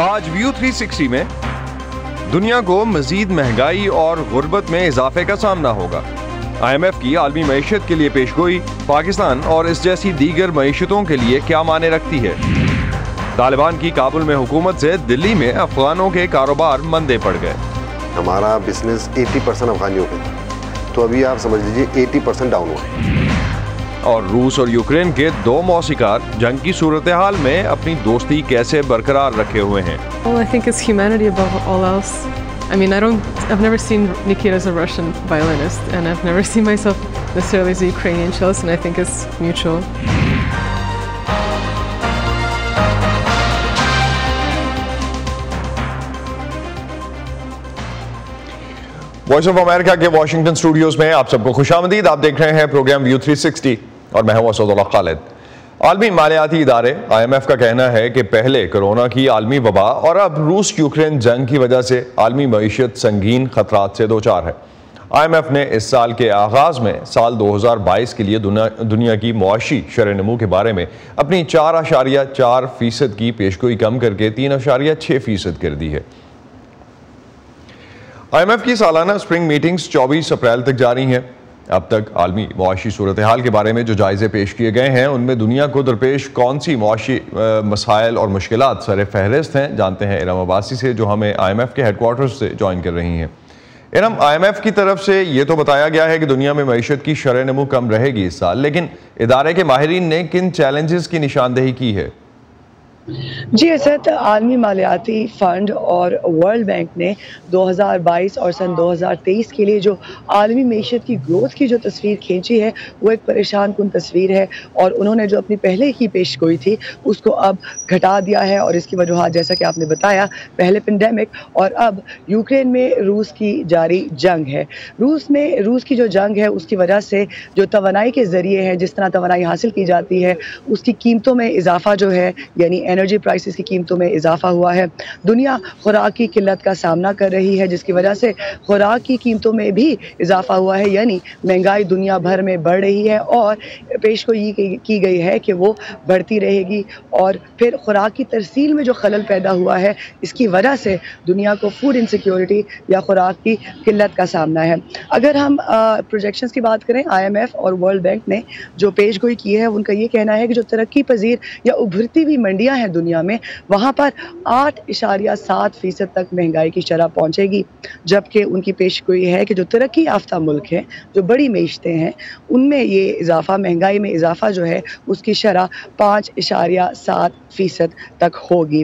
آج ویو 360 میں دنیا کو مزید مہنگائی اور غربت میں اضافے کا سامنا ہوگا۔ آئی ایم ایف کی عالمی معیشت کے لیے پیش گوئی پاکستان اور اس جیسی دیگر معیشتوں کے لیے کیا معنی رکھتی ہے؟ طالبان کی کابل میں حکومت سے دلی میں افغانوں کے کاروبار مندے پڑ گئے۔ ہمارا بزنس ایٹی پرسنٹ افغانیوں پہ تو ابھی آپ سمجھ لیجیے ایٹی پرسنٹ ڈاؤن ہوا۔ اور روس اور یوکرین کے دو موسیقار جنگ کی صورتحال میں اپنی دوستی کیسے برقرار رکھے ہوئے ہیں Well, I think it's humanity above all else. I mean, I don't, I've never seen Nikita as a Russian violinist, and I've never seen myself necessarily as a Ukrainian cellist, and I think it's mutual. Voice of America کے Washington studios میں آپ سب کو خوش آمدید آپ دیکھ رہے ہیں پروگرام ویو 360 اور میں ہوں اسد اللہ خالد۔ عالمی مالیاتی ادارے آئی ایم ایف کا کہنا ہے کہ پہلے کرونا کی عالمی وبا اور اب روس یوکرین جنگ کی وجہ سے عالمی معیشت سنگین خطرات سے دوچار ہے۔ آئی ایم ایف نے اس سال کے آغاز میں سال دو ہزار بائیس کے لیے دنیا کی معاشی شرح نمو کے بارے میں اپنی چار اشاریہ چار فیصد کی پیشگوئی کم کر کے تین اشاریہ چھ فیصد کر دی ہے۔ آئی ایم ایف کی سالانہ سپرنگ میٹنگز چوبیس اپریل تک جاری ہیں۔ اب تک عالمی معاشی صورتحال کے بارے میں جو جائزے پیش کیے گئے ہیں، ان میں دنیا کو درپیش کون سی معاشی مسائل اور مشکلات سر فہرست ہیں؟ جانتے ہیں ارم عباسی سے جو ہمیں آئی ایم ایف کے ہیڈ کوارٹرز سے جوائن کر رہی ہیں۔ ارم، آئی ایم ایف کی طرف سے یہ تو بتایا گیا ہے کہ دنیا میں معیشت کی شرح نمو کم رہے گی اس سال، لیکن ادارے کے ماہرین نے کن چیلنجز کی نشاندہی کی ہے؟ جی اسد عالمی مالیاتی فنڈ اور ورلڈ بینک نے دو ہزار بائیس اور سن دو ہزار تیئیس کے لیے جو عالمی معیشت کی گروتھ کی جو تصویر کھینچی ہے، وہ ایک پریشان کن تصویر ہے اور انہوں نے جو اپنی پہلے کی پیش گوئی تھی، اس کو اب گھٹا دیا ہے اور اس کی وجوہات، جیسا کہ آپ نے بتایا، پہلے پینڈیمک اور اب یوکرین میں روس کی جاری جنگ ہے۔ روس میں، روس کی جو جنگ ہے، اس کی وجہ سے جو توانائی کے ذریعے ہیں جس طرح توانائی حاصل کی جاتی ہے، اس کی قیمتوں میں اضافہ جو ہے یعنی این انرجی پرائسز کی قیمتوں میں اضافہ ہوا ہے۔ دنیا خوراک کی قلت کا سامنا کر رہی ہے، جس کی وجہ سے خوراک کی قیمتوں میں بھی اضافہ ہوا ہے۔ یعنی مہنگائی دنیا بھر میں بڑھ رہی ہے اور پیش کو یہ کی گئی ہے کہ وہ بڑھتی رہے گی۔ اور پھر خوراک کی ترسیل میں جو خلل پیدا ہوا ہے، اس کی وجہ سے دنیا کو فوڈ انسیکیورٹی یا خوراک کی قلت کا سامنا ہے۔ اگر ہم پروجیکشنز کی بات کریں آئی ایم ایف اور ورلڈ بینک نے جو پیش گوئی کی ہے، ان کا یہ کہنا ہے کہ جو ترقی پذیر یا ابھرتی ہوئی منڈیاں ہیں دنیا میں، وہاں پر آٹھ اشاریہ سات فیصد تک مہنگائی کی شرح پہنچے گی۔ جبکہ ان کی پیش گوئی ہے کہ جو ترقی یافتہ ملک ہیں، جو بڑی معیشتیں ہیں، ان میں یہ اضافہ، مہنگائی میں اضافہ جو ہے، اس کی شرح پانچ اشاریہ سات فیصد تک ہوگی۔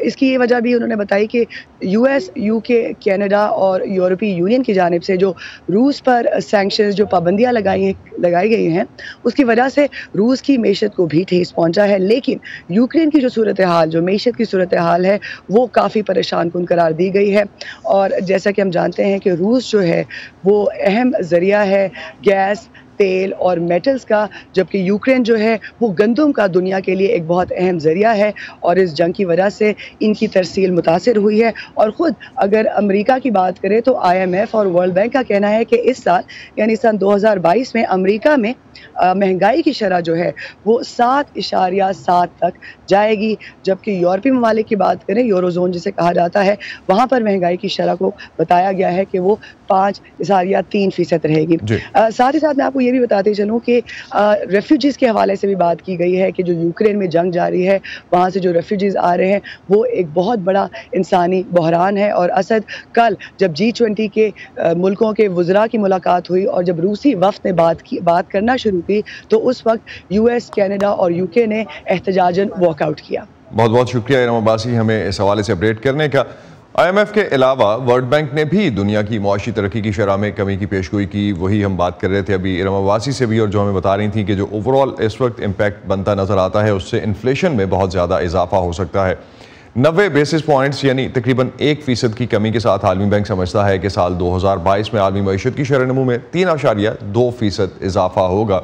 اس کی یہ وجہ بھی انہوں نے بتائی کہ U S, U K, Canada اور یورپی یونین کی جانب سے جو روس پر سینکشنز، جو پابندیاں لگائی ہیں، لگائی گئی ہیں، اس کی وجہ سے روس کی معیشت کو بھی ٹھیس پہنچا ہے۔ لیکن یوکرین کی جو صورتحال، جو معیشت کی صورتحال ہے، وہ کافی پریشان کن قرار دی گئی ہے۔ اور جیسا کہ ہم جانتے ہیں کہ روس جو ہے، وہ اہم ذریعہ ہے گیس تیل اور میٹلز کا جبکہ یوکرین جو ہے وہ گندم کا دنیا کے لیے ایک بہت اہم ذریعہ ہے اور اس جنگ کی وجہ سے ان کی ترسیل متاثر ہوئی ہے۔ اور خود اگر امریکہ کی بات کریں تو آئی ایم ایف اور ورلڈ بینک کا کہنا ہے کہ اس سال یعنی سن دو ہزار بائیس میں امریکہ میں مہنگائی کی شرح جو ہے وہ سات اشاریہ سات تک جائے گی۔ جبکہ یورپی ممالک کی بات کریں یورو زون جسے کہا جاتا ہے وہاں پر مہنگائی کی شرح کو بتایا گیا ہے کہ وہ پانچ اشاریہ تین فیصد رہے گی۔ جی۔ ساتھ ہی ساتھ میں آپ کو یہ یہ بھی بتاتے چلوں کہ ریفیوجیز کے حوالے سے بھی بات کی گئی ہے کہ جو یوکرین میں جنگ جاری ہے، وہاں سے جو ریفیوجیز آ رہے ہیں، وہ ایک بہت بڑا انسانی بحران ہے۔ اور اسد، کل جب جی ٹوینٹی کے ملکوں کے وزراء کی ملاقات ہوئی اور جب روسی وفد نے بات کی، بات کرنا شروع کی، تو اس وقت یو ایس کینیڈا اور یو کے نے احتجاجن واک آؤٹ کیا۔ بہت بہت شکریہ، ارم عباسی، ہمیں اس حوالے سے اپڈیٹ کرنے کا۔ آئی ایم ایف کے علاوہ ورلڈ بینک نے بھی دنیا کی معاشی ترقی کی شرح میں کمی کی پیشگوئی کی، وہی ہم بات کر رہے تھے ابھی ارم عباسی سے بھی اور جو ہمیں بتا رہی تھیں کہ جو اوورال اس وقت امپیکٹ بنتا نظر آتا ہے، اس سے انفلیشن میں بہت زیادہ اضافہ ہو سکتا ہے۔ نوے بیسس پوائنٹس یعنی تقریباً ایک فیصد کی کمی کے ساتھ عالمی بینک سمجھتا ہے کہ سال دو ہزار بائیس میں عالمی معیشت کی شرح نمو میں تین اشاریہ دو فیصد اضافہ ہوگا۔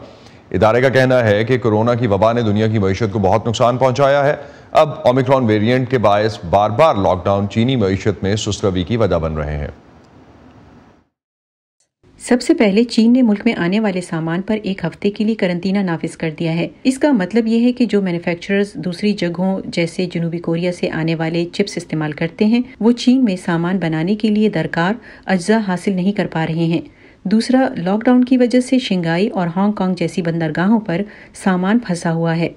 ادارے کا کہنا ہے کہ کرونا کی وبا نے دنیا کی معیشت کو بہت نقصان پہنچایا ہے۔ اب اومیکرون ویرینٹ کے باعث بار بار لاک ڈاؤن چینی معیشت میں سسروی کی وجہ بن رہے ہیں۔ سب سے پہلے چین نے ملک میں آنے والے سامان پر ایک ہفتے کے لیے کرنطینہ نافذ کر دیا ہے۔ اس کا مطلب یہ ہے کہ جو مینوفیکچررز دوسری جگہوں جیسے جنوبی کوریا سے آنے والے چپس استعمال کرتے ہیں، وہ چین میں سامان بنانے کے لیے درکار اجزاء حاصل نہیں کر پا رہے ہیں۔ دوسرا، لاک ڈاؤن کی وجہ سے شنگائی اور ہانگ کانگ جیسی بندرگاہوں پر سامان پھنسا ہوا ہے۔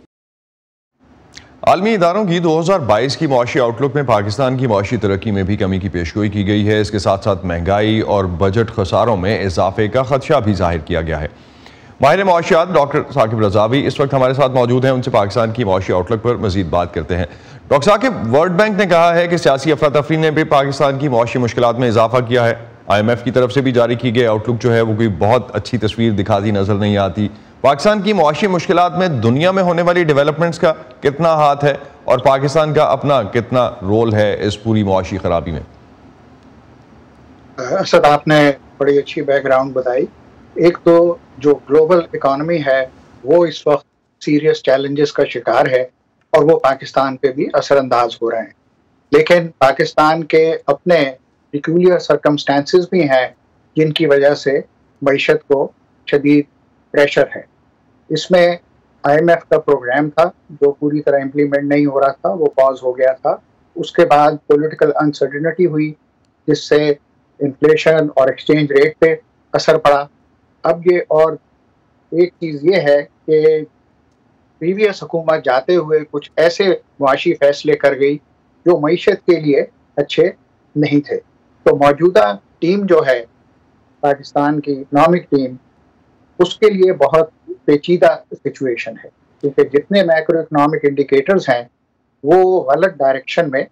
عالمی اداروں کی دو ہزار بائیس کی معاشی آؤٹ لک میں پاکستان کی معاشی ترقی میں بھی کمی کی پیشگوئی کی گئی ہے۔ اس کے ساتھ ساتھ مہنگائی اور بجٹ خساروں میں اضافے کا خدشہ بھی ظاہر کیا گیا ہے۔ ماہر معاشیات ڈاکٹر ثاقب رضاوی اس وقت ہمارے ساتھ موجود ہیں۔ ان سے پاکستان کی معاشی آؤٹ لک پر مزید بات کرتے ہیں۔ ڈاکٹر ثاقب، ورلڈ بینک نے کہا ہے کہ سیاسی افراتفری نے بھی پاکستان کی معاشی مشکلات میں اضافہ کیا ہے۔ آئی ایم ایف کی طرف سے بھی جاری کی گئی آؤٹ لک جو ہے وہ کوئی بہت اچھی تصویر دکھاتی نظر نہیں آتی۔ پاکستان کی معاشی مشکلات میں دنیا میں ہونے والی ڈیولپمنٹس کا کتنا ہاتھ ہے اور پاکستان کا اپنا کتنا رول ہے اس پوری معاشی خرابی میں؟ اسد، آپ نے بڑی اچھی بیک گراؤنڈ بتائی۔ ایک تو جو گلوبل اکانومی ہے، وہ اس وقت سیریس چیلنجز کا شکار ہے اور وہ پاکستان پہ بھی اثر انداز ہو رہے ہیں۔ لیکن پاکستان کے اپنے ریکولر سرکمسٹانسز بھی ہیں جن کی وجہ سے معیشت کو شدید پریشر ہے۔ اس میں آئی ایم ایف کا پروگرام تھا جو پوری طرح امپلیمنٹ نہیں ہو رہا تھا، وہ پاز ہو گیا تھا۔ اس کے بعد پولیٹیکل انسرٹنٹی ہوئی، جس سے انفلیشن اور ایکسچینج ریٹ پہ اثر پڑا۔ اب یہ اور ایک چیز یہ ہے کہ پریویس حکومت جاتے ہوئے کچھ ایسے معاشی فیصلے کر گئی جو معیشت کے لیے اچھے نہیں تھے۔ تو موجودہ ٹیم جو ہے پاکستان کی اکنامک ٹیم اس کے لیے بہت پیچیدہ سچویشن ہے۔ کیونکہ جتنے مائکرو اکنامک انڈیکیٹرز ہیں وہ غلط ڈائریکشن میں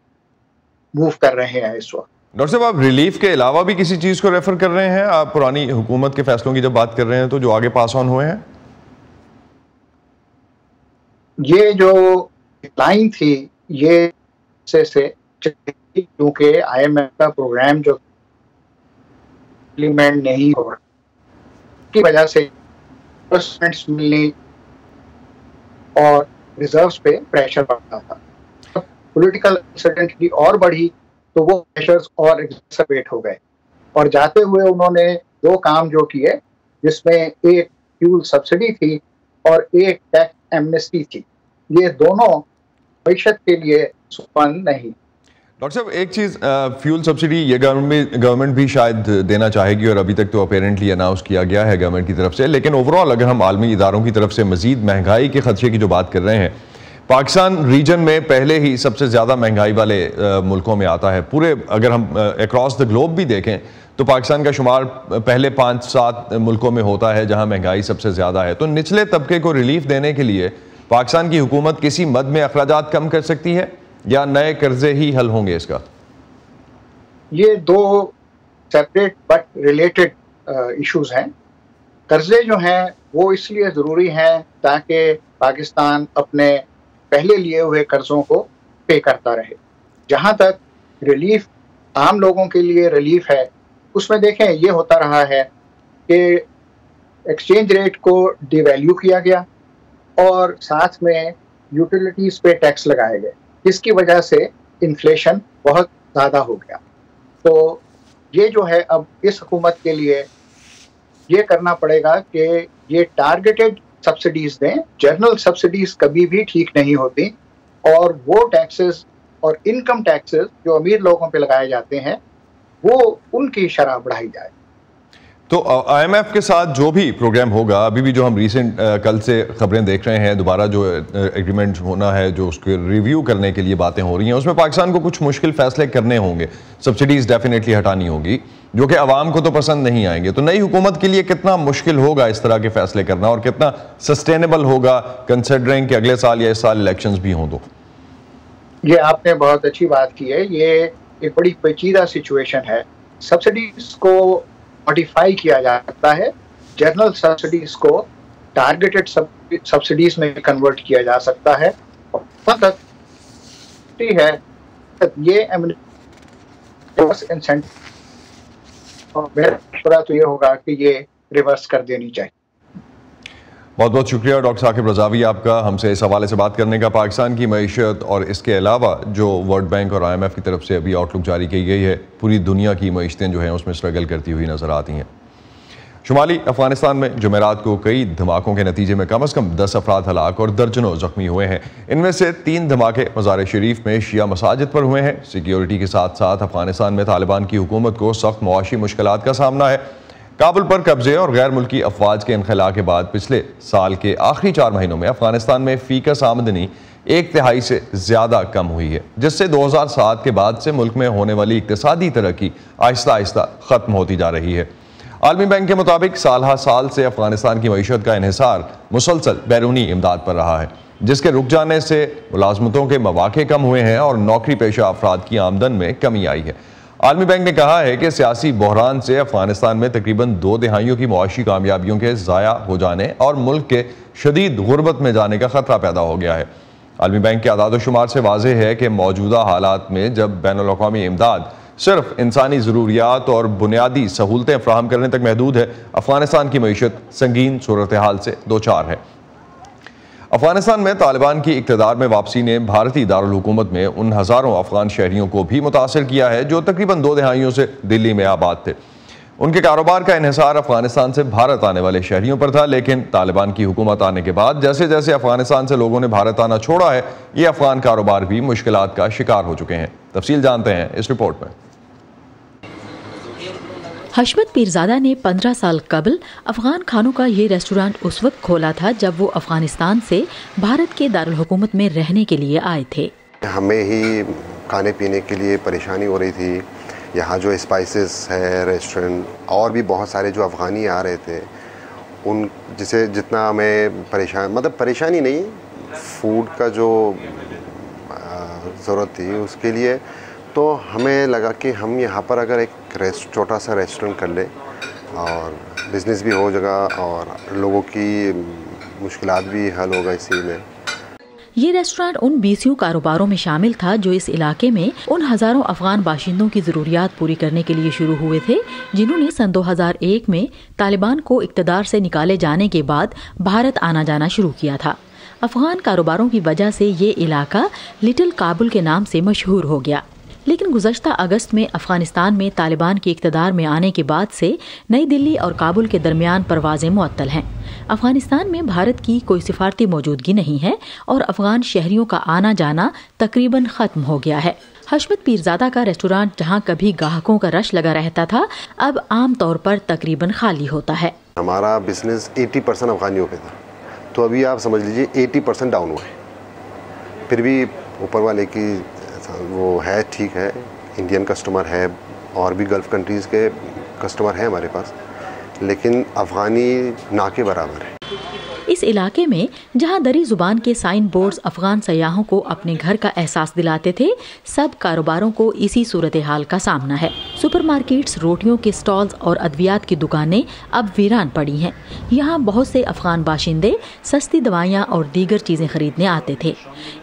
موو کر رہے ہیں اس وقت۔ ڈاکٹر صاحب آپ ریلیف کے علاوہ بھی کسی چیز کو ریفر کر رہے ہیں؟ آپ پرانی حکومت کے فیصلوں کی جب بات کر رہے ہیں تو جو آگے پاس آن ہوئے ہیں؟ یہ جو لائن تھی یہ سے سے کیونکہ آئی ایم ایف کا پروگرام جو امپلیمنٹ نہیں ہو رہا کی وجہ سے ملنی اور ریزروز پہ پریشر بڑھتا تھا۔ پولیٹیکل انسرٹنٹی اور بڑھی تو وہ پریشرز اور ایکسرویٹ ہو گئے۔ اور جاتے ہوئے انہوں نے دو کام جو کیے، جس میں ایک فیول سبسڈی تھی اور ایک ٹیکس ایمنسٹی تھی۔ یہ دونوں معیشت کے لیے سپن نہیں۔ ڈاکٹر صاحب، ایک چیز فیول سبسڈی یہ گورنمنٹ بھی شاید دینا چاہے گی اور ابھی تک تو اپیرنٹلی اناؤنس کیا گیا ہے گورنمنٹ کی طرف سے، لیکن اوورال اگر ہم عالمی اداروں کی طرف سے مزید مہنگائی کے خدشے کی جو بات کر رہے ہیں، پاکستان ریجن میں پہلے ہی سب سے زیادہ مہنگائی والے ملکوں میں آتا ہے۔ پورے اگر ہم اکراس دا گلوب بھی دیکھیں، تو پاکستان کا شمار پہلے پانچ سات ملکوں میں ہوتا ہے جہاں مہنگائی سب سے زیادہ ہے۔ تو نچلے طبقے کو ریلیف دینے کے لیے پاکستان کی حکومت کسی مد میں اخراجات کم کر سکتی ہے؟ یا نئے قرضے ہی حل ہوں گے اس کا؟ یہ دو سیپریٹ بٹ ریلیٹڈ ایشوز ہیں۔ قرضے جو ہیں، وہ اس لیے ضروری ہیں تاکہ پاکستان اپنے پہلے لیے ہوئے قرضوں کو پے کرتا رہے۔ جہاں تک ریلیف عام لوگوں کے لیے ریلیف ہے، اس میں دیکھیں، یہ ہوتا رہا ہے کہ ایکسچینج ریٹ کو ڈی ویلیو کیا گیا اور ساتھ میں یوٹیلیٹیز پہ ٹیکس لگائے گئے۔ جس کی وجہ سے انفلیشن بہت زیادہ ہو گیا۔ تو یہ جو ہے، اب اس حکومت کے لیے یہ کرنا پڑے گا کہ یہ ٹارگیٹڈ سبسڈیز دیں۔ جرنل سبسڈیز کبھی بھی ٹھیک نہیں ہوتی۔ اور وہ ٹیکسز اور انکم ٹیکسز جو امیر لوگوں پہ لگائے جاتے ہیں، وہ ان کی شرح بڑھائی جائے۔ تو آئی ایم ایف کے ساتھ جو بھی پروگرام ہوگا، ابھی بھی جو ہم ریسنٹ کل سے خبریں دیکھ رہے ہیں، دوبارہ جو ایگریمنٹ ہونا ہے، جو اس کے ریویو کرنے کے لیے باتیں ہو رہی ہیں، اس میں پاکستان کو کچھ مشکل فیصلے کرنے ہوں گے۔ سبسڈیز ڈیفینیٹلی ہٹانی ہوگی، جو کہ عوام کو تو پسند نہیں آئیں گے۔ تو نئی حکومت کے لیے کتنا مشکل ہوگا اس طرح کے فیصلے کرنا اور کتنا سسٹینیبل ہوگا کنسیڈرنگ کہ اگلے سال یا اس سال الیکشنز بھی ہوں تو۔ یہ آپ نے بہت اچھی بات کی ہے۔ یہ ایک بڑی پیچیدہ سچویشن ہے۔ سبسڈیز کو ماڈیفائی کیا جاتا ہے۔ جنرل سبسڈیز کو ٹارگیٹڈ سبسڈیز میں کنورٹ کیا جا سکتا ہے۔ مطلب ہے یہ میرا تو یہ ہوگا کہ یہ ریورس کر دینی چاہیے۔ بہت بہت شکریہ ڈاکٹر ثاقب رضاوی آپ کا ہم سے اس حوالے سے بات کرنے کا، پاکستان کی معیشت اور اس کے علاوہ جو ورلڈ بینک اور آئی ایم ایف کی طرف سے ابھی آؤٹ لک جاری کی گئی ہے، پوری دنیا کی معیشتیں جو ہیں اس میں سٹرگل کرتی ہوئی نظر آتی ہیں۔ شمالی افغانستان میں جمعرات کو کئی دھماکوں کے نتیجے میں کم از کم دس افراد ہلاک اور درجنوں زخمی ہوئے ہیں۔ ان میں سے تین دھماکے مزار شریف میں شیعہ مساجد پر ہوئے ہیں۔ سیکیورٹی کے ساتھ ساتھ افغانستان میں طالبان کی حکومت کو سخت معاشی مشکلات کا سامنا ہے۔ کابل پر قبضے اور غیر ملکی افواج کے انخلا کے بعد پچھلے سال کے آخری چار مہینوں میں افغانستان میں فیکس آمدنی ایک تہائی سے زیادہ کم ہوئی ہے، جس سے دو ہزار سات کے بعد سے ملک میں ہونے والی اقتصادی ترقی آہستہ آہستہ ختم ہوتی جا رہی ہے۔ عالمی بینک کے مطابق سالہ سال سے افغانستان کی معیشت کا انحصار مسلسل بیرونی امداد پر رہا ہے، جس کے رک جانے سے ملازمتوں کے مواقع کم ہوئے ہیں اور نوکری پیشہ افراد کی آمدن میں کمی آئی ہے۔ عالمی بینک نے کہا ہے کہ سیاسی بحران سے افغانستان میں تقریباً دو دہائیوں کی معاشی کامیابیوں کے ضائع ہو جانے اور ملک کے شدید غربت میں جانے کا خطرہ پیدا ہو گیا ہے۔ عالمی بینک کے اعداد و شمار سے واضح ہے کہ موجودہ حالات میں جب بین الاقوامی امداد صرف انسانی ضروریات اور بنیادی سہولتیں فراہم کرنے تک محدود ہے، افغانستان کی معیشت سنگین صورتحال سے دو چار ہے۔ افغانستان میں طالبان کی اقتدار میں واپسی نے بھارتی دارالحکومت میں ان ہزاروں افغان شہریوں کو بھی متاثر کیا ہے جو تقریباً دو دہائیوں سے دلی میں آباد تھے۔ ان کے کاروبار کا انحصار افغانستان سے بھارت آنے والے شہریوں پر تھا، لیکن طالبان کی حکومت آنے کے بعد جیسے جیسے افغانستان سے لوگوں نے بھارت آنا چھوڑا ہے، یہ افغان کاروبار بھی مشکلات کا شکار ہو چکے ہیں۔ تفصیل جانتے ہیں اس رپورٹ میں۔ حشمت پیرزادہ نے پندرہ سال قبل افغان کھانوں کا یہ ریسٹورانٹ اس وقت کھولا تھا جب وہ افغانستان سے بھارت کے دارالحکومت میں رہنے کے لیے آئے تھے۔ ہمیں ہی کھانے پینے کے لیے پریشانی ہو رہی تھی۔ یہاں جو اسپائسز ہے ریسٹورنٹ اور بھی بہت سارے جو افغانی آ رہے تھے، ان جسے جتنا ہمیں پریشان مطلب پریشانی نہیں فوڈ کا جو ضرورت تھی، اس کے لیے تو ہمیں لگا کہ ہم یہاں پر اگر ایک چھوٹا سا ریسٹورنٹ کر لیں اور بزنس بھی ہو جگہ اور لوگوں کی مشکلات بھی حل ہوگا اسی میں۔ یہ ریسٹورانٹ ان بیسیوں کاروباروں میں شامل تھا جو اس علاقے میں ان ہزاروں افغان باشندوں کی ضروریات پوری کرنے کے لیے شروع ہوئے تھے، جنہوں نے سن دو ہزار ایک میں طالبان کو اقتدار سے نکالے جانے کے بعد بھارت آنا جانا شروع کیا تھا۔ افغان کاروباروں کی وجہ سے یہ علاقہ لٹل کابل کے نام سے مشہور ہو گیا۔ لیکن گزشتہ اگست میں افغانستان میں طالبان کے اقتدار میں آنے کے بعد سے نئی دلی اور کابل کے درمیان پروازیں معطل ہیں۔ افغانستان میں بھارت کی کوئی سفارتی موجودگی نہیں ہے اور افغان شہریوں کا آنا جانا تقریباً ختم ہو گیا ہے۔ حشمت پیرزادہ کا ریسٹورانٹ جہاں کبھی گاہکوں کا رش لگا رہتا تھا، اب عام طور پر تقریباً خالی ہوتا ہے۔ ہمارا بزنس ایٹی پرسینٹ افغانیوں پہ تھا۔ تو ابھی آپ سمجھ لیجیے ایٹی پرسینٹ ڈاؤن ہوا ہے۔ پھر بھی اوپر والے کی وہ ہے ٹھیک ہے انڈین کسٹمر ہے، اور بھی گلف کنٹریز کے کسٹمر ہیں ہمارے پاس، لیکن افغانی نہ کے برابر ہے اس علاقے میں جہاں دری زبان کے سائن بورڈز افغان سیاحوں کو اپنے گھر کا احساس دلاتے تھے، سب کاروباروں کو اسی صورتحال کا سامنا ہے۔ سپر مارکیٹس، روٹیوں کے سٹالز اور ادویات کی دکانیں اب ویران پڑی ہیں۔ یہاں بہت سے افغان باشندے سستی دوائیاں اور دیگر چیزیں خریدنے آتے تھے۔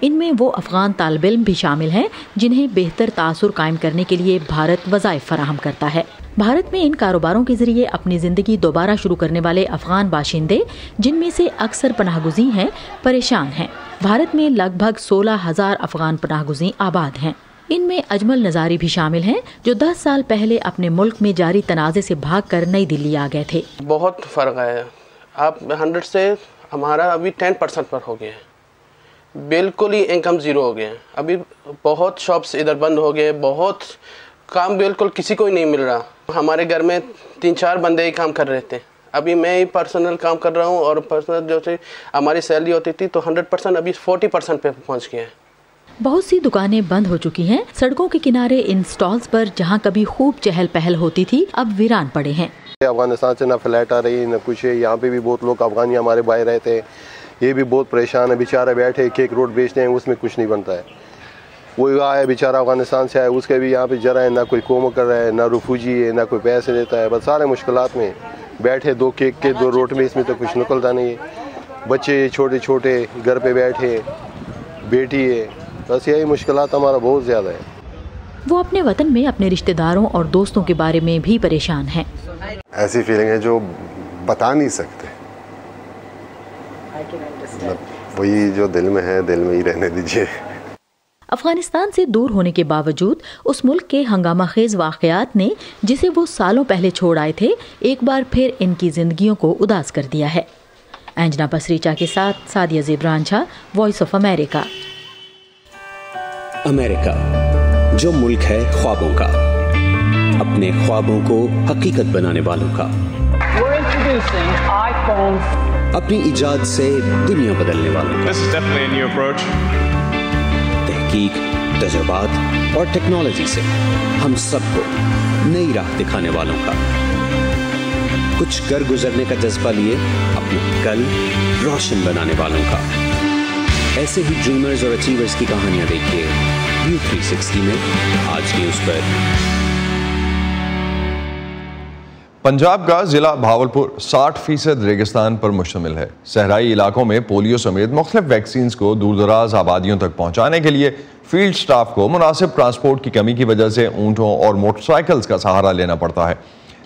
ان میں وہ افغان طالب علم بھی شامل ہیں، جنہیں بہتر تاثر قائم کرنے کے لیے بھارت وظائف فراہم کرتا ہے۔ بھارت میں ان کاروباروں کے ذریعے اپنی زندگی دوبارہ شروع کرنے والے افغان باشندے، جن میں سے اکثر پناہ گزی ہیں، پریشان ہیں۔ بھارت میں لگ بھگ سولہ ہزار افغان پناہ گزی آباد ہیں۔ ان میں اجمل نظاری بھی شامل ہیں، جو دس سال پہلے اپنے ملک میں جاری تنازع سے بھاگ کر نئی دلی آ گئے تھے۔ بہت فرق ہے۔ آپ ہنڈریڈ سے ہمارا ابھی ٹین پرسینٹ پر ہو گیا ہے بالکل ہی انکم زیرو ہو گیا ہے ابھی بہت شاپس ادھر بند ہو گئے، بہت کام بالکل کسی کو ہی نہیں مل رہا۔ ہمارے گھر میں تین چار بندے ہی کام کر رہے تھے۔ ابھی میں ہی پرسنل کام کر رہا ہوں اور پرسنل جو تھی ہماری سیلری ہوتی تھی تو ہنڈریڈ پرسینٹ ابھی فورٹی پرسینٹ پہ پہنچ گئے ہیں بہت سی دکانیں بند ہو چکی ہیں۔ سڑکوں کے کنارے ان سٹالز پر جہاں کبھی خوب چہل پہل ہوتی تھی اب ویران پڑے ہیں۔ افغانستان سے نہ فلیٹ آ رہی نہ کچھ ہے۔ یہاں پہ بھی بہت لوگ افغانی ہمارے بھائی رہتے۔ ہیں یہ بھی بہت پریشان ہے۔ بیچارہ بیٹھے کیک روڈ بیچتے ہیں اس میں کچھ نہیں بنتا ہے۔ وہی آیا بیچارہ افغانستان سے آیا اس کے بھی یہاں پہ جرا ہے نہ کوئی کوم کر رہا ہے نہ رفوجی ہے نہ کوئی پیسے دیتا ہے بس سارے مشکلات میں بیٹھے دو کیک کے دو روٹ میں اس میں تو کچھ نکلتا نہیں ہے۔ بچے چھوٹے چھوٹے گھر پہ بیٹھے بیٹی ہے بس یہی مشکلات ہمارا بہت زیادہ ہے۔ وہ اپنے وطن میں اپنے رشتہ داروں اور دوستوں کے بارے میں بھی پریشان ہیں۔ ایسی فیلنگ ہے جو بتا نہیں سکتے۔ وہی جو دل میں ہے دل میں ہی رہنے دیجیے افغانستان سے دور ہونے کے باوجود اس ملک کے ہنگامہ خیز واقعات نے جسے وہ سالوں پہلے چھوڑ آئے تھے ایک بار پھر ان کی زندگیوں کو اداس کر دیا ہے۔ اینجنا پسریچا کے ساتھ سادیہ زیبران جھا وائس آف امریکہ امریکہ جو ملک ہے خوابوں کا اپنے خوابوں کو حقیقت بنانے والوں کا۔ اپنی ایجاد سے دنیا بدلنے والوں کا۔ تحقیق، تجربات اور ٹیکنالوجی سے ہم سب کو نئی راہ دکھانے والوں کا۔ کچھ کر گزرنے کا جذبہ لیے اپنے کل روشن بنانے والوں کا۔ ایسے ہی ڈریمرز اور اچیورز کی کہانیاں دیکھیے یو تھری سکسٹی میں۔ آج نیوز پر پنجاب کا ضلع بھاولپور ساٹھ فیصد ریگستان پر مشتمل ہے۔ صحرائی علاقوں میں پولیو سمیت مختلف ویکسینز کو دور دراز آبادیوں تک پہنچانے کے لیے فیلڈ سٹاف کو مناسب ٹرانسپورٹ کی کمی کی وجہ سے اونٹوں اور موٹر سائیکلز کا سہارا لینا پڑتا ہے۔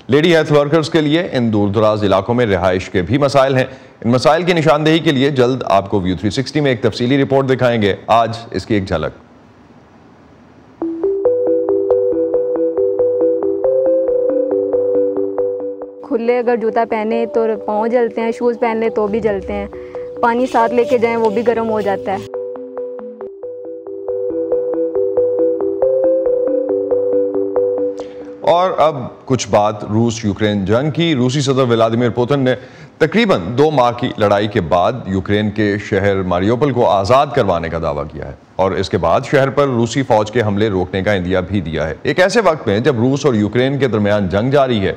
لیڈی ہیلتھ ورکرز کے لیے ان دور دراز علاقوں میں رہائش کے بھی مسائل ہیں۔ ان مسائل کی نشاندہی کے لیے جلد آپ کو ویو 360 میں ایک تفصیلی رپورٹ دکھائیں گے۔ آج اس کی ایک جھلک۔ کھلے اگر جوتا پہنے تو پاؤں جلتے ہیں شوز پہن لیں تو بھی جلتے ہیں۔ پانی ساتھ لے کے جائیں وہ بھی گرم ہو جاتا ہے۔ اور اب کچھ بات روس یوکرین جنگ کی۔ روسی صدر ولادیمیر پوتن نے تقریباً دو ماہ کی لڑائی کے بعد یوکرین کے شہر ماریوپل کو آزاد کروانے کا دعویٰ کیا ہے۔ اور اس کے بعد شہر پر روسی فوج کے حملے روکنے کا اندیا بھی دیا ہے۔ ایک ایسے وقت میں جب روس اور یوکرین کے درمیان جنگ جاری ہے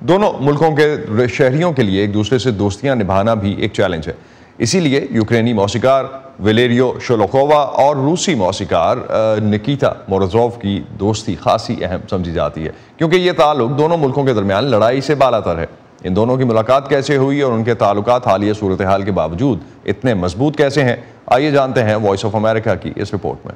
دونوں ملکوں کے شہریوں کے لیے ایک دوسرے سے دوستیاں نبھانا بھی ایک چیلنج ہے۔ اسی لیے یوکرینی موسیقار ویلیریو شولوکووا اور روسی موسیقار نکیتا مورزوف کی دوستی خاصی اہم سمجھی جاتی ہے۔ کیونکہ یہ تعلق دونوں ملکوں کے درمیان لڑائی سے بالا تر ہے۔ ان دونوں کی ملاقات کیسے ہوئی اور ان کے تعلقات حالیہ صورتحال کے باوجود اتنے مضبوط کیسے ہیں؟ آئیے جانتے ہیں وائس آف امریکہ کی اس رپورٹ میں۔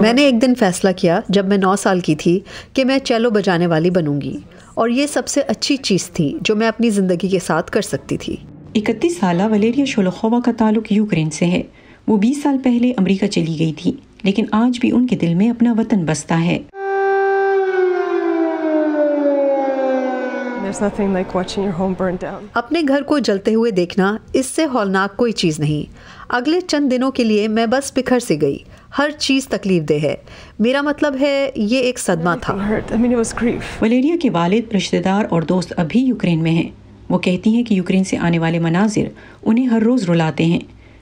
میں نے ایک دن فیصلہ کیا جب میں نو سال کی تھی کہ میں چیلو بجانے والی بنوں گی اور یہ سب سے اچھی چیز تھی جو میں اپنی زندگی کے ساتھ کر سکتی تھی۔ اکتیس سالہ ولیریا شولوخووا کا تعلق یوکرین سے ہے۔ وہ بیس سال پہلے امریکہ چلی گئی تھی لیکن آج بھی ان کے دل میں اپنا وطن بستا ہے۔ اپنے گھر کو جلتے ہوئے دیکھنا اس سے ہولناک کوئی چیز نہیں۔ اگلے چند دنوں کے لیے میں بس بکھر سے گئی۔ ہر چیز تکلیف دہ ہے۔ میرا مطلب ہے یہ ایک صدمہ تھا۔ ولیریا کے والد رشتہ دار اور دوست ابھی یوکرین میں ہیں۔ وہ کہتی ہیں کہ یوکرین سے آنے والے مناظر انہیں ہر روز رلاتے ہیں۔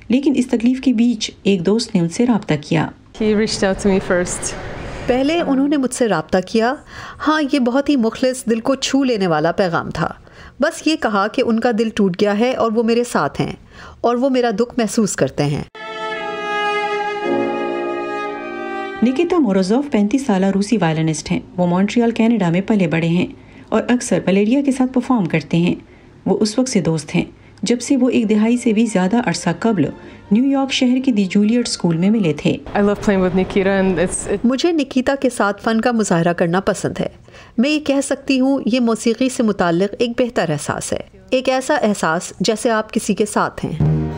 لیکن اس تکلیف کے بیچ ایک دوست نے ان سے رابطہ کیا۔ پہلے انہوں نے مجھ سے رابطہ کیا۔ ہاں یہ بہت ہی مخلص دل کو چھو لینے والا پیغام تھا۔ بس یہ کہا کہ ان کا دل ٹوٹ گیا ہے اور وہ میرے ساتھ ہیں اور وہ میرا دکھ محسوس کرتے ہیں۔ نکیتا موروزوف پینتیس سالہ روسی وائلنسٹ ہیں۔ وہ مونٹریال کینیڈا میں پلے بڑے ہیں اور اکثر ولیریا کے ساتھ پرفارم کرتے ہیں۔ وہ اس وقت سے دوست ہیں جب سے وہ ایک دہائی سے بھی زیادہ عرصہ قبل نیو یارک شہر کے دی جولیٹ اسکول میں ملے تھے۔ مجھے نکیتا کے ساتھ فن کا مظاہرہ کرنا پسند ہے۔ میں یہ کہہ سکتی ہوں یہ موسیقی سے متعلق ایک بہتر احساس ہے۔ ایک ایسا احساس جیسے آپ کسی کے ساتھ ہیں۔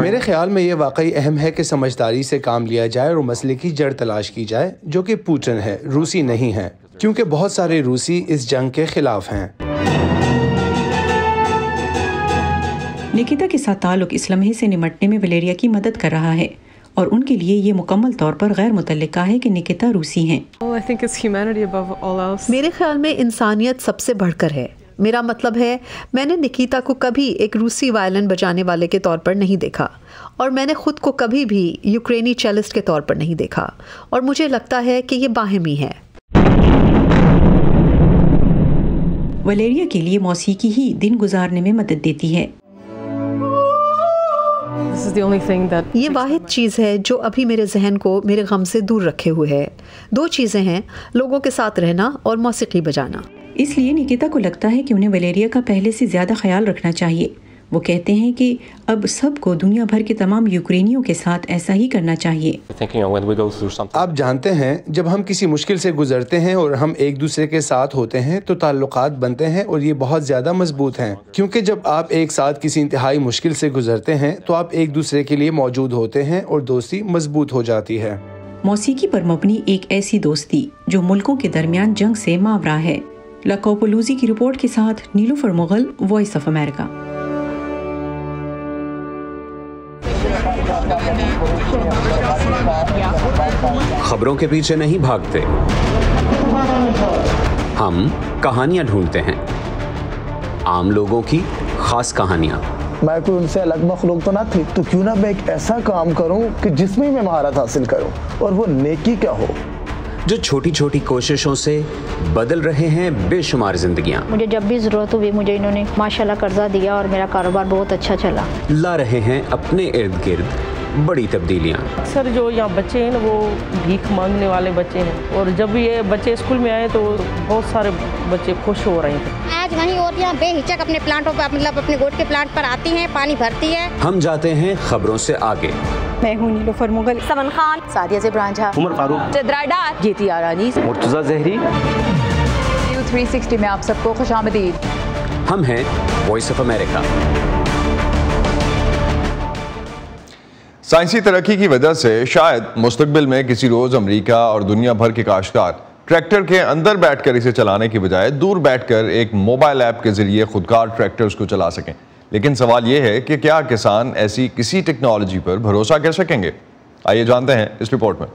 میرے خیال میں یہ واقعی اہم ہے کہ سمجھداری سے کام لیا جائے اور مسئلے کی جڑ تلاش کی جائے جو کہ پوٹن ہے روسی نہیں ہے۔ کیونکہ بہت سارے روسی اس جنگ کے خلاف ہیں۔ نکیتا کے ساتھ تعلق اس لمحے سے نمٹنے میں ولیریا کی مدد کر رہا ہے اور ان کے لیے یہ مکمل طور پر غیر متعلقہ ہے کہ نکیتا روسی ہیں۔ میرے خیال میں انسانیت سب سے بڑھ کر ہے۔ میرا مطلب ہے میں نے نکیتا کو کبھی ایک روسی وائلن بجانے والے کے طور پر نہیں دیکھا اور میں نے خود کو کبھی بھی یوکرینی چیلسٹ کے طور پر نہیں دیکھا اور مجھے لگتا ہے کہ یہ باہمی ہے۔ ولیریا کے لیے موسیقی ہی دن گزارنے میں مدد دیتی ہے۔ یہ واحد چیز ہے جو ابھی میرے ذہن کو میرے غم سے دور رکھے ہوئے ہے۔ دو چیزیں ہیں لوگوں کے ساتھ رہنا اور موسیقی بجانا۔ اس لیے نکیتا کو لگتا ہے کہ انہیں ولیریا کا پہلے سے زیادہ خیال رکھنا چاہیے۔ وہ کہتے ہیں کہ اب سب کو دنیا بھر کے تمام یوکرینیوں کے ساتھ ایسا ہی کرنا چاہیے۔ آپ جانتے ہیں جب ہم کسی مشکل سے گزرتے ہیں اور ہم ایک دوسرے کے ساتھ ہوتے ہیں تو تعلقات بنتے ہیں اور یہ بہت زیادہ مضبوط ہیں۔ کیونکہ جب آپ ایک ساتھ کسی انتہائی مشکل سے گزرتے ہیں تو آپ ایک دوسرے کے لیے موجود ہوتے ہیں اور دوستی مضبوط ہو جاتی ہے۔ موسیقی پر مبنی ایک ایسی دوستی جو ملکوں کے درمیان جنگ سے ماورا ہے۔ لکوپولوزی کی رپورٹ کے ساتھ Nilofar Mughal Voice of America خبروں کے پیچھے نہیں بھاگتے۔ ہم کہانیاں ڈھونڈتے ہیں۔ عام لوگوں کی خاص کہانیاں۔ میں کوئی ان سے الگ مخلوق تو نہ تھی تو کیوں نہ میں ایک ایسا کام کروں کہ جس میں میں مہارت حاصل کروں اور وہ نیکی کیا ہو؟ جو چھوٹی چھوٹی کوششوں سے بدل رہے ہیں بے شمار زندگیاں۔ مجھے جب بھی ضرورت ہوئی مجھے انہوں نے ماشاءاللہ قرضہ دیا اور میرا کاروبار بہت اچھا چلا۔ لا رہے ہیں اپنے ارد گرد بڑی تبدیلیاں۔ اکثر جو یہاں بچے ہیں وہ بھیک مانگنے والے بچے ہیں۔ اور جب یہ بچے اسکول میں آئے تو بہت سارے بچے خوش ہو رہے ہیں۔ آج وہیں اور یہاں بے ہچک اپنے پلانٹوں پر مطلب اپنے گوٹ کے پلانٹ پر آتی ہیں پانی بھرتی ہے۔ ہم جاتے ہیں خبروں سے آگے۔ میں ہوں نیلوفر مغل۔ سمن خان سادیہ زبران جھا عمر فاروق۔ چدرا ڈار۔ گیتی آرانی مرتضی زہری۔ یو 360 میں آپ سب کو خوش آمدید۔ ہم ہیں وائس آف امریکہ سائنسی ترقی کی وجہ سے شاید مستقبل میں کسی روز امریکہ اور دنیا بھر کے کاشتکار ٹریکٹر کے اندر بیٹھ کر اسے چلانے کی بجائے دور بیٹھ کر ایک موبائل ایپ کے ذریعے خودکار ٹریکٹرز کو چلا سکیں۔ لیکن سوال یہ ہے کہ کیا کسان ایسی کسی ٹیکنالوجی پر بھروسہ کر سکیں گے؟ آئیے جانتے ہیں اس رپورٹ میں۔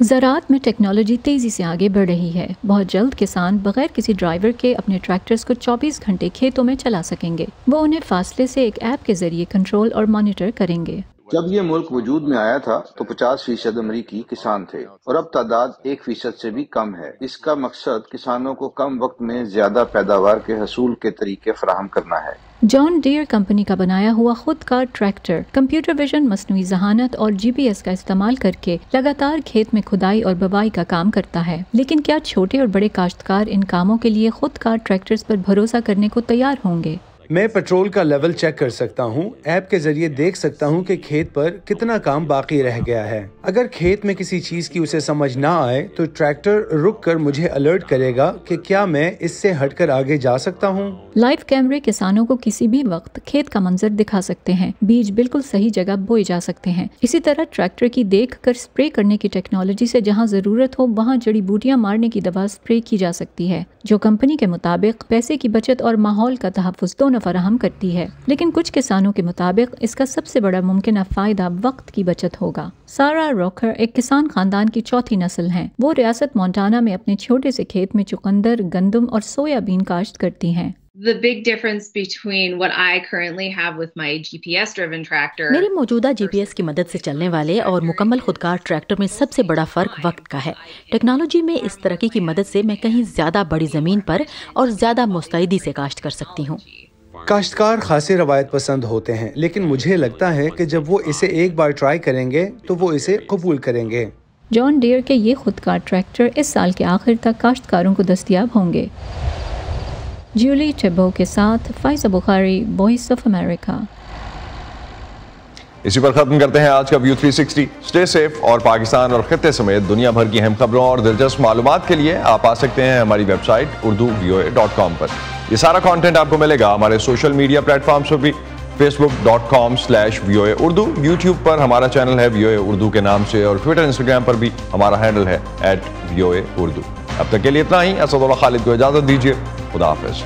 زراعت میں ٹیکنالوجی تیزی سے آگے بڑھ رہی ہے۔ بہت جلد کسان بغیر کسی ڈرائیور کے اپنے ٹریکٹرز کو چوبیس گھنٹے کھیتوں میں چلا سکیں گے۔ وہ انہیں فاصلے سے ایک ایپ کے ذریعے کنٹرول اور مانیٹر کریں گے۔ جب یہ ملک وجود میں آیا تھا تو پچاس فیصد امریکی کسان تھے اور اب تعداد ایک فیصد سے بھی کم ہے۔ اس کا مقصد کسانوں کو کم وقت میں زیادہ پیداوار کے حصول کے طریقے فراہم کرنا ہے۔ جان ڈیئر کمپنی کا بنایا ہوا خود کار ٹریکٹر، کمپیوٹر ویژن، مصنوعی ذہانت اور جی پی ایس کا استعمال کر کے لگاتار کھیت میں کھدائی اور بوائی کا کام کرتا ہے۔ لیکن کیا چھوٹے اور بڑے کاشتکار ان کاموں کے لیے خود کار ٹریکٹرز پر بھروسہ کرنے کو تیار ہوں گے؟ میں پیٹرول کا لیول چیک کر سکتا ہوں ایپ کے ذریعے دیکھ سکتا ہوں کہ کھیت پر کتنا کام باقی رہ گیا ہے۔ اگر کھیت میں کسی چیز کی اسے سمجھ نہ آئے، تو ٹریکٹر رک کر مجھے الرٹ کرے گا کہ کیا میں اس سے ہٹ کر آگے جا سکتا ہوں۔ لائیو کیمرے کسانوں کو کسی بھی وقت کھیت کا منظر دکھا سکتے ہیں۔ بیج بالکل صحیح جگہ بوئے جا سکتے ہیں۔ اسی طرح ٹریکٹر کی دیکھ کر اسپرے کرنے کی ٹیکنالوجی سے جہاں ضرورت ہو، وہاں جڑی بوٹیاں مارنے کی دوا اسپرے کی جا سکتی ہے، جو کمپنی کے مطابق پیسے کی بچت اور ماحول کا تحفظ دونوں فراہم کرتی ہے۔ لیکن کچھ کسانوں کے مطابق اس کا سب سے بڑا ممکنہ فائدہ وقت کی بچت ہوگا۔ سارا روکر ایک کسان خاندان کی چوتھی نسل ہیں۔ وہ ریاست مونٹانا میں اپنے چھوٹے سے کھیت میں چقندر گندم اور سویا بین کاشت کرتی ہیں۔ The big difference between what I currently have with my GPS driven tractor میرے موجودہ جی پی ایس کی مدد سے چلنے والے اور مکمل خودکار ٹریکٹر میں سب سے بڑا فرق وقت کا ہے۔ ٹیکنالوجی میں اس ترقی کی مدد سے میں کہیں زیادہ بڑی زمین پر اور زیادہ مستعدی سے کاشت کر سکتی ہوں۔ کاشتکار خاصے روایت پسند ہوتے ہیں لیکن مجھے لگتا ہے کہ جب وہ اسے ایک بار ٹرائی کریں گے تو وہ اسے قبول کریں گے۔ جان ڈیئر کے یہ خودکار ٹریکٹر اس سال کے آخر تک کاشتکاروں کو دستیاب ہوں گے۔ جیولی ٹیبو کے ساتھ Faiza Bukhari voice of America اسی پر ختم کرتے ہیں آج کا ویو 360 سٹے سیف اور پاکستان اور خطے سمیت دنیا بھر کی اہم خبروں اور دلچسپ معلومات کے لیے آپ آ سکتے ہیں ہماری website Urdu V O A dot com پر۔ یہ سارا کانٹینٹ آپ کو ملے گا ہمارے سوشل میڈیا پلیٹ فارمز پر بھی Facebook dot com slash V O A Urdu YouTube پر ہمارا چینل ہے وی او اے اردو کے نام سے، اور ٹویٹر انسٹاگرام پر بھی ہمارا ہینڈل ہے at we O A Urdu اب تک کے لیے اتنا ہی۔ اسد اللہ خالد کو اجازت دیجیے خدا حافظ۔